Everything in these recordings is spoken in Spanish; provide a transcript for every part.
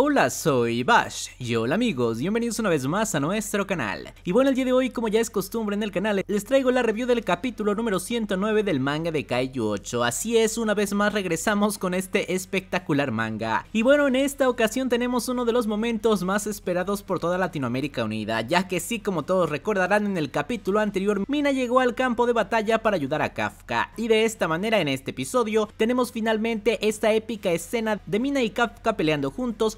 Hola, soy Bash y hola amigos, bienvenidos una vez más a nuestro canal. Y bueno, el día de hoy, como ya es costumbre en el canal, les traigo la review del capítulo número 109 del manga de Kaiju 8. Así es, una vez más regresamos con este espectacular manga. Y bueno, en esta ocasión tenemos uno de los momentos más esperados por toda Latinoamérica Unida, ya que sí, como todos recordarán en el capítulo anterior, Mina llegó al campo de batalla para ayudar a Kafka. Y de esta manera, en este episodio, tenemos finalmente esta épica escena de Mina y Kafka peleando juntos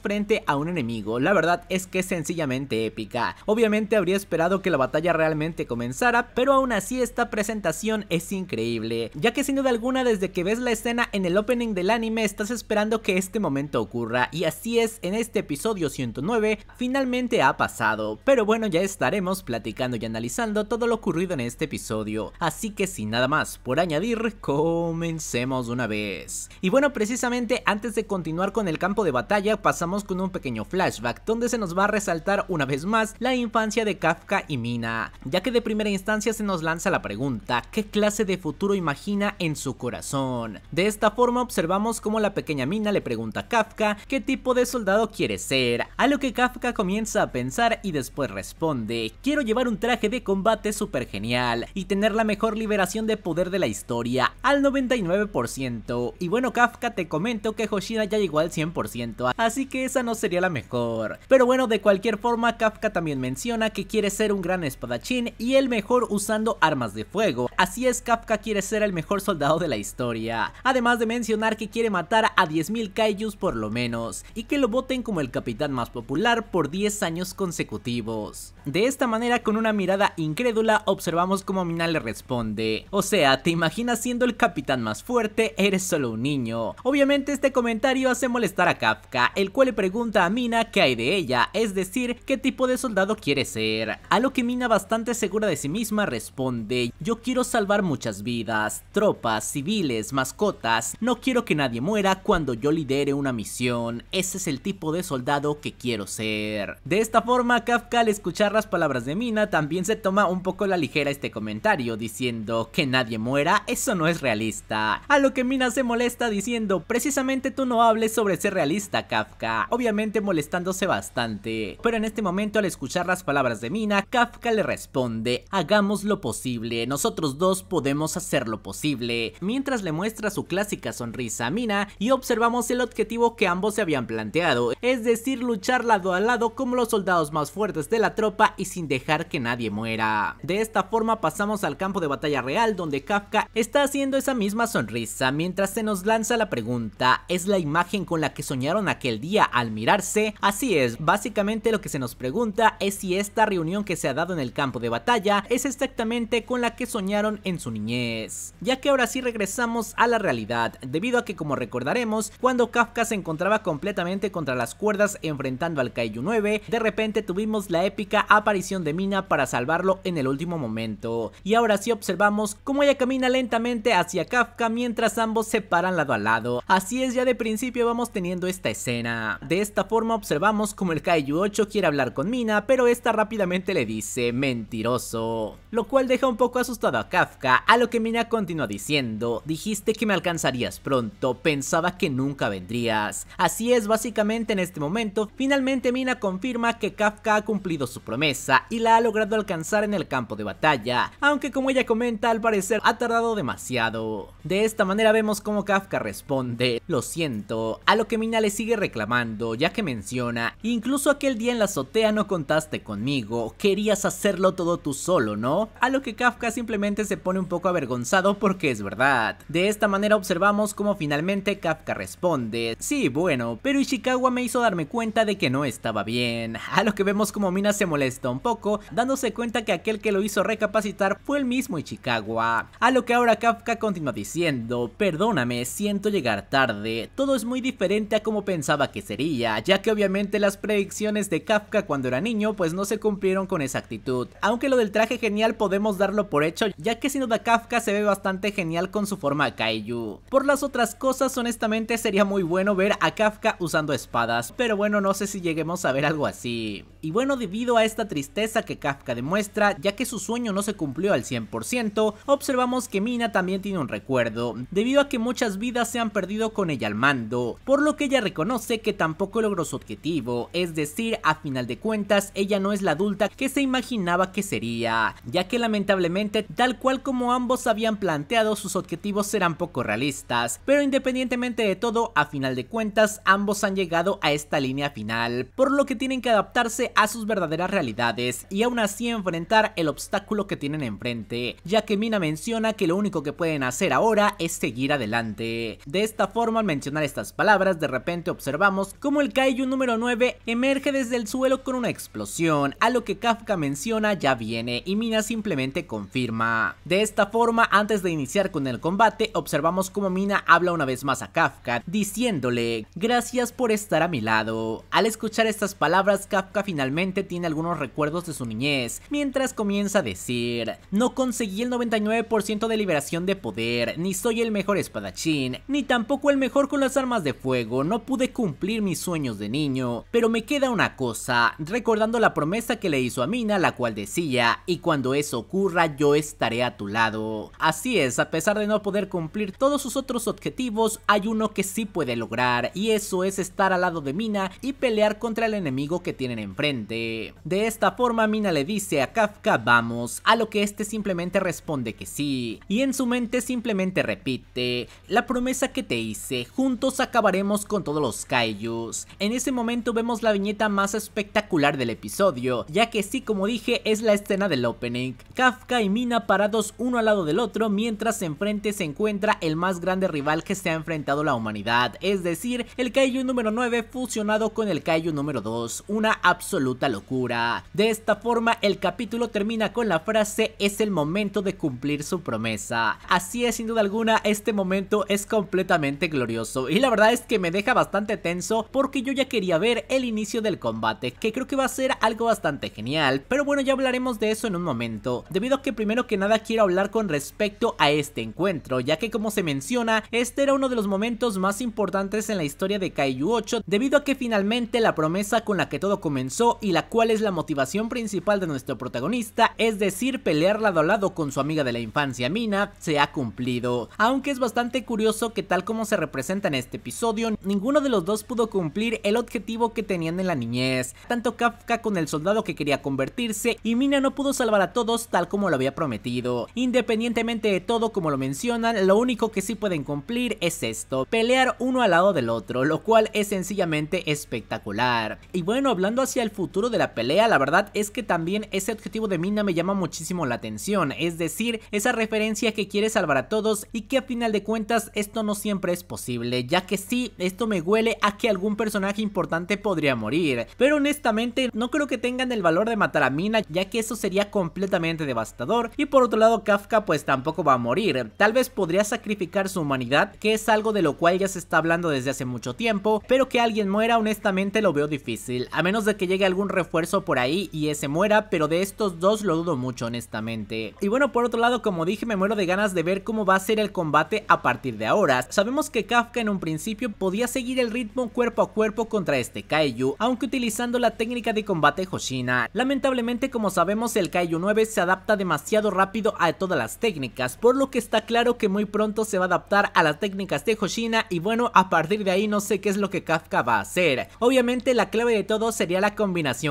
a un enemigo. La verdad es que es sencillamente épica. Obviamente habría esperado que la batalla realmente comenzara, pero aún así esta presentación es increíble, ya que sin duda alguna desde que ves la escena en el opening del anime estás esperando que este momento ocurra y así es en este episodio 109 finalmente ha pasado, pero bueno ya estaremos platicando y analizando todo lo ocurrido en este episodio, así que sin nada más por añadir, comencemos una vez. Y bueno precisamente antes de continuar con el campo de batalla pasamos con un pequeño flashback donde se nos va a resaltar una vez más la infancia de Kafka y Mina, ya que de primera instancia se nos lanza la pregunta, ¿qué clase de futuro imagina en su corazón? De esta forma observamos cómo la pequeña Mina le pregunta a Kafka qué tipo de soldado quiere ser, a lo que Kafka comienza a pensar y después responde, quiero llevar un traje de combate súper genial y tener la mejor liberación de poder de la historia al 99%, y bueno Kafka te comento que Hoshina ya llegó al 100%, así que esa no sería la mejor. Pero bueno, de cualquier forma, Kafka también menciona que quiere ser un gran espadachín y el mejor usando armas de fuego. Así es, Kafka quiere ser el mejor soldado de la historia. Además de mencionar que quiere matar a 10.000 kaijus por lo menos, y que lo voten como el capitán más popular por 10 años consecutivos. De esta manera, con una mirada incrédula, observamos cómo Mina le responde, o sea, ¿te imaginas siendo el capitán más fuerte? Eres solo un niño. Obviamente este comentario hace molestar a Kafka, el cual pregunta a Mina qué hay de ella, es decir, qué tipo de soldado quiere ser. A lo que Mina bastante segura de sí misma responde, yo quiero salvar muchas vidas, tropas, civiles, mascotas, no quiero que nadie muera cuando yo lidere una misión, ese es el tipo de soldado que quiero ser. De esta forma, Kafka al escuchar las palabras de Mina también se toma un poco la ligera este comentario, diciendo que nadie muera, eso no es realista. A lo que Mina se molesta diciendo, precisamente tú no hables sobre ser realista, Kafka, obviamente molestándose bastante. Pero en este momento al escuchar las palabras de Mina, Kafka le responde, hagamos lo posible, nosotros dos podemos hacer lo posible, mientras le muestra su clásica sonrisa a Mina y observamos el objetivo que ambos se habían planteado, es decir, luchar lado a lado como los soldados más fuertes de la tropa y sin dejar que nadie muera. De esta forma pasamos al campo de batalla real donde Kafka está haciendo esa misma sonrisa mientras se nos lanza la pregunta, ¿es la imagen con la que soñaron aquel día al mirarse? Así es, básicamente lo que se nos pregunta es si esta reunión que se ha dado en el campo de batalla es exactamente con la que soñaron en su niñez. Ya que ahora sí regresamos a la realidad, debido a que como recordaremos, cuando Kafka se encontraba completamente contra las cuerdas enfrentando al Kaiju 9, de repente tuvimos la épica aparición de Mina para salvarlo en el último momento. Y ahora sí observamos cómo ella camina lentamente hacia Kafka mientras ambos se paran lado a lado. Así es, ya de principio vamos teniendo esta escena. De esta forma observamos como el Kaiju 8 quiere hablar con Mina, pero esta rápidamente le dice mentiroso, lo cual deja un poco asustado a Kafka, a lo que Mina continúa diciendo, dijiste que me alcanzarías pronto, pensaba que nunca vendrías. Así es, básicamente en este momento, finalmente Mina confirma que Kafka ha cumplido su promesa y la ha logrado alcanzar en el campo de batalla, aunque como ella comenta al parecer ha tardado demasiado. De esta manera vemos como Kafka responde, lo siento, a lo que Mina le sigue reclamando, ya que menciona, incluso aquel día en la azotea no contaste conmigo, querías hacerlo todo tú solo, ¿no? A lo que Kafka simplemente se pone un poco avergonzado porque es verdad. De esta manera observamos como finalmente Kafka responde, sí, bueno, pero Ishikawa me hizo darme cuenta de que no estaba bien, a lo que vemos como Mina se molesta un poco, dándose cuenta que aquel que lo hizo recapacitar fue el mismo Ishikawa, a lo que ahora Kafka continúa diciendo, perdóname, siento llegar tarde, todo es muy diferente a como pensaba que sería, ya que obviamente las predicciones de Kafka cuando era niño pues no se cumplieron con exactitud, aunque lo del traje genial podemos darlo por hecho, ya que sin duda Kafka se ve bastante genial con su forma kaiju. Por las otras cosas honestamente sería muy bueno ver a Kafka usando espadas, pero bueno no sé si lleguemos a ver algo así. Y bueno, debido a esta tristeza que Kafka demuestra, ya que su sueño no se cumplió al 100%, observamos que Mina también tiene un recuerdo, debido a que muchas vidas se han perdido con ella al mando, por lo que ella reconoce que tampoco logró su objetivo, es decir, a final de cuentas, ella no es la adulta que se imaginaba que sería, ya que lamentablemente, tal cual como ambos habían planteado, sus objetivos eran poco realistas, pero independientemente de todo, a final de cuentas, ambos han llegado a esta línea final, por lo que tienen que adaptarse a sus verdaderas realidades y aún así enfrentar el obstáculo que tienen enfrente, ya que Mina menciona que lo único que pueden hacer ahora es seguir adelante. De esta forma, al mencionar estas palabras, de repente observamos como el Kaiju número 9 emerge desde el suelo con una explosión, a lo que Kafka menciona ya viene y Mina simplemente confirma. De esta forma, antes de iniciar con el combate, observamos como Mina habla una vez más a Kafka, diciéndole, gracias por estar a mi lado. Al escuchar estas palabras, Kafka finalmente tiene algunos recuerdos de su niñez, mientras comienza a decir, no conseguí el 99% de liberación de poder, ni soy el mejor espadachín, ni tampoco el mejor con las armas de fuego, no pude cumplir mis sueños de niño, pero me queda una cosa, recordando la promesa que le hizo a Mina, la cual decía, y cuando eso ocurra yo estaré a tu lado. Así es, a pesar de no poder cumplir todos sus otros objetivos, hay uno que sí puede lograr, y eso es estar al lado de Mina y pelear contra el enemigo que tienen enfrente. De esta forma Mina le dice a Kafka vamos, a lo que este simplemente responde que sí, y en su mente simplemente repite, la promesa que te hice, juntos acabaremos con todos los kaijus. En ese momento vemos la viñeta más espectacular del episodio, ya que sí como dije es la escena del opening, Kafka y Mina parados uno al lado del otro mientras enfrente se encuentra el más grande rival que se ha enfrentado la humanidad, es decir, el Kaiju número 9 fusionado con el Kaiju número 2, una absoluta locura. De esta forma el capítulo termina con la frase es el momento de cumplir su promesa. Así es sin duda alguna este momento es completamente glorioso y la verdad es que me deja bastante tenso porque yo ya quería ver el inicio del combate que creo que va a ser algo bastante genial, pero bueno ya hablaremos de eso en un momento, debido a que primero que nada quiero hablar con respecto a este encuentro, ya que como se menciona, este era uno de los momentos más importantes en la historia de Kaiju 8, debido a que finalmente la promesa con la que todo comenzó y la cual es la motivación principal de nuestro protagonista, es decir, pelear lado a lado con su amiga de la infancia Mina, se ha cumplido. Aunque es bastante curioso que tal como se representa en este episodio, ninguno de los dos pudo cumplir el objetivo que tenían en la niñez, tanto Kafka con el soldado que quería convertirse y Mina no pudo salvar a todos tal como lo había prometido. Independientemente de todo como lo mencionan, lo único que sí pueden cumplir es esto, pelear uno al lado del otro, lo cual es sencillamente espectacular. Y bueno, hablando hacia el futuro de la pelea, la verdad es que también ese objetivo de Mina me llama muchísimo la atención, es decir, esa referencia que quiere salvar a todos y que a final de cuentas esto no siempre es posible, ya que sí, esto me huele a que algún personaje importante podría morir, pero honestamente no creo que tengan el valor de matar a Mina, ya que eso sería completamente devastador, y por otro lado Kafka pues tampoco va a morir, tal vez podría sacrificar su humanidad, que es algo de lo cual ya se está hablando desde hace mucho tiempo, pero que alguien muera honestamente lo veo difícil, a menos de que llegue algún refuerzo por ahí y ese muera, pero de estos dos lo dudo mucho honestamente. Y bueno, por otro lado, como dije, me muero de ganas de ver cómo va a ser el combate a partir de ahora. Sabemos que Kafka en un principio podía seguir el ritmo cuerpo a cuerpo contra este Kaiju, aunque utilizando la técnica de combate Hoshina. Lamentablemente, como sabemos, el Kaiju 9 se adapta demasiado rápido a todas las técnicas, por lo que está claro que muy pronto se va a adaptar a las técnicas de Hoshina y bueno, a partir de ahí no sé qué es lo que Kafka va a hacer. Obviamente la clave de todo sería la combinación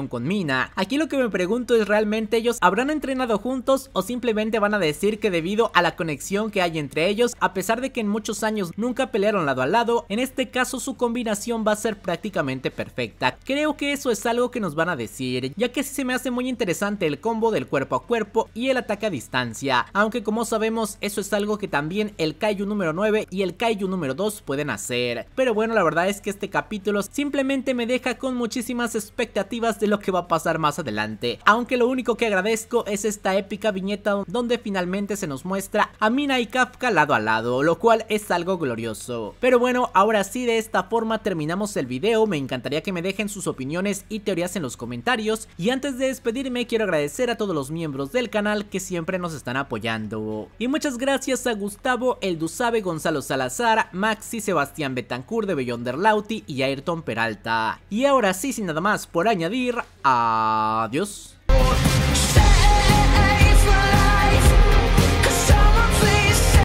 con Mina. Aquí lo que me pregunto es realmente ellos habrán entrenado juntos o simplemente van a decir que debido a la conexión que hay entre ellos, a pesar de que en muchos años nunca pelearon lado a lado, en este caso su combinación va a ser prácticamente perfecta. Creo que eso es algo que nos van a decir, ya que sí se me hace muy interesante el combo del cuerpo a cuerpo y el ataque a distancia, aunque como sabemos eso es algo que también el Kaiju número 9 y el Kaiju número 2 pueden hacer. Pero bueno, la verdad es que este capítulo simplemente me deja con muchísimas expectativas de lo que va a pasar más adelante, aunque lo único que agradezco es esta épica viñeta donde finalmente se nos muestra a Mina y Kafka lado a lado, lo cual es algo glorioso. Pero bueno, ahora sí de esta forma terminamos el video, me encantaría que me dejen sus opiniones y teorías en los comentarios, y antes de despedirme quiero agradecer a todos los miembros del canal que siempre nos están apoyando. Y muchas gracias a Gustavo, El Dusabe, Gonzalo Salazar, Maxi, Sebastián Betancourt de Beyonder Lauti y Ayrton Peralta. Y ahora sí, sin nada más por añadir, añadir. Adiós.